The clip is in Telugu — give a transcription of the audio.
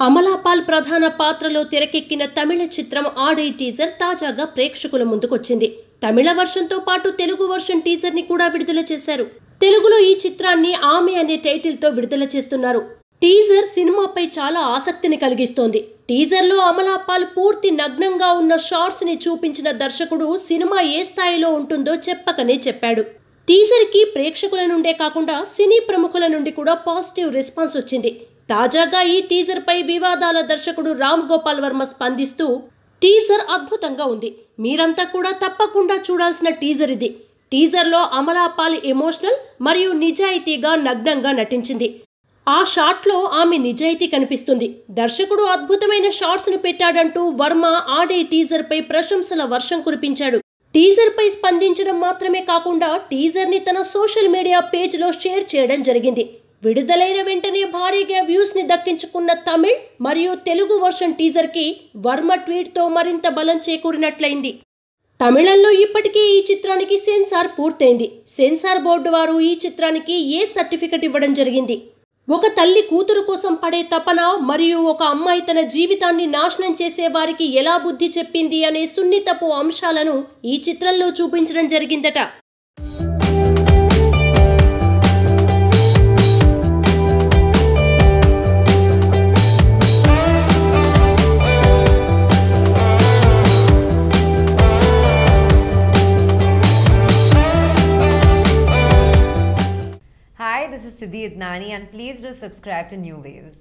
అమలాపాల్ ప్రధాన పాత్రలో తెరకెక్కిన తమిళ చిత్రం ఆడై టీజర్ తాజాగా ప్రేక్షకుల ముందుకొచ్చింది. తమిళ వర్షన్తో పాటు తెలుగు వర్షన్ టీజర్ని కూడా విడుదల చేశారు. తెలుగులో ఈ చిత్రాన్ని ఆమె అనే టైటిల్తో విడుదల చేస్తున్నారు. టీజర్ సినిమాపై చాలా ఆసక్తిని కలిగిస్తోంది. టీజర్లో అమలాపాల్ పూర్తి నగ్నంగా ఉన్న షార్ట్స్ని చూపించిన దర్శకుడు సినిమా ఏ స్థాయిలో ఉంటుందో చెప్పకనే చెప్పాడు. టీజర్కి ప్రేక్షకుల నుండే కాకుండా సినీ ప్రముఖుల నుండి కూడా పాజిటివ్ రెస్పాన్స్ వచ్చింది. తాజాగా ఈ టీజర్ పై వివాదాల దర్శకుడు రామ్ గోపాల్ వర్మ స్పందిస్తూ టీజర్ అద్భుతంగా ఉంది. మీరంతా కూడా తప్పకుండా చూడాల్సిన టీజర్ ఇది. టీజర్లో అమలాపాల్ ఎమోషనల్ మరియు నిజాయితీగా నగ్నంగా నటించింది. ఆ షాట్లో ఆమె నిజాయితీ కనిపిస్తుంది. దర్శకుడు అద్భుతమైన షాట్స్ను పెట్టాడంటూ వర్మ ఆడే టీజర్పై ప్రశంసల వర్షం కురిపించాడు. టీజర్పై స్పందించడం మాత్రమే కాకుండా టీజర్ని తన సోషల్ మీడియా పేజ్లో షేర్ చేయడం జరిగింది. విడుదలైన వెంటనే భారీగా వ్యూస్ని దక్కించుకున్న తమిళ్ మరియు తెలుగు వర్షన్ టీజర్కి వర్మ ట్వీట్తో మరింత బలం చేకూరినట్లయింది. తమిళంలో ఇప్పటికే ఈ చిత్రానికి సెన్సార్ పూర్తయింది. సెన్సార్ బోర్డు వారు ఈ చిత్రానికి ఏ సర్టిఫికెట్ ఇవ్వడం జరిగింది? ఒక తల్లి కూతురు కోసం పడే తపన మరియు ఒక అమ్మాయి తన జీవితాన్ని నాశనం చేసే వారికి ఎలా బుద్ధి చెప్పింది అనే సున్నితపు అంశాలను ఈ చిత్రంలో చూపించడం జరిగిందట. Hi, this is Siddhi Idnani, and please do subscribe to New Waves.